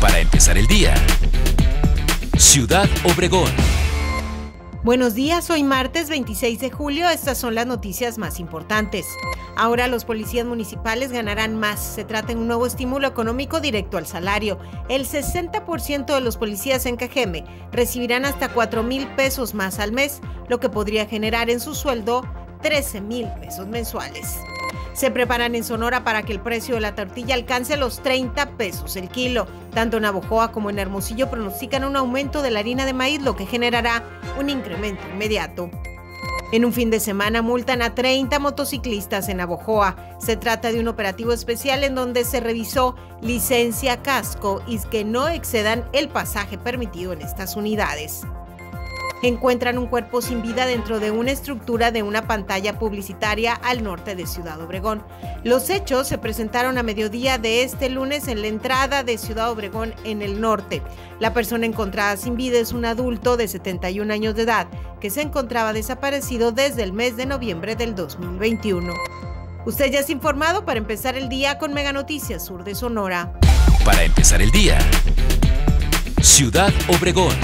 Para empezar el día. Ciudad Obregón. Buenos días, hoy martes 26 de julio, estas son las noticias más importantes. Ahora los policías municipales ganarán más, se trata de un nuevo estímulo económico directo al salario. El 60% de los policías en Cajeme recibirán hasta 4 mil pesos más al mes, lo que podría generar en su sueldo 13 mil pesos mensuales. Se preparan en Sonora para que el precio de la tortilla alcance los 30 pesos el kilo. Tanto en Abojoa como en Hermosillo pronostican un aumento de la harina de maíz, lo que generará un incremento inmediato. En un fin de semana multan a 30 motociclistas en Abojoa. Se trata de un operativo especial en donde se revisó licencia, casco y que no excedan el pasaje permitido en estas unidades encuentran un cuerpo sin vida dentro de una estructura de una pantalla publicitaria al norte de Ciudad Obregón. Los hechos se presentaron a mediodía de este lunes en la entrada de Ciudad Obregón en el norte. La persona encontrada sin vida es un adulto de 71 años de edad que se encontraba desaparecido desde el mes de noviembre del 2021. Usted ya es informado para empezar el día con Mega Noticias Sur de Sonora. Para empezar el día. Ciudad Obregón.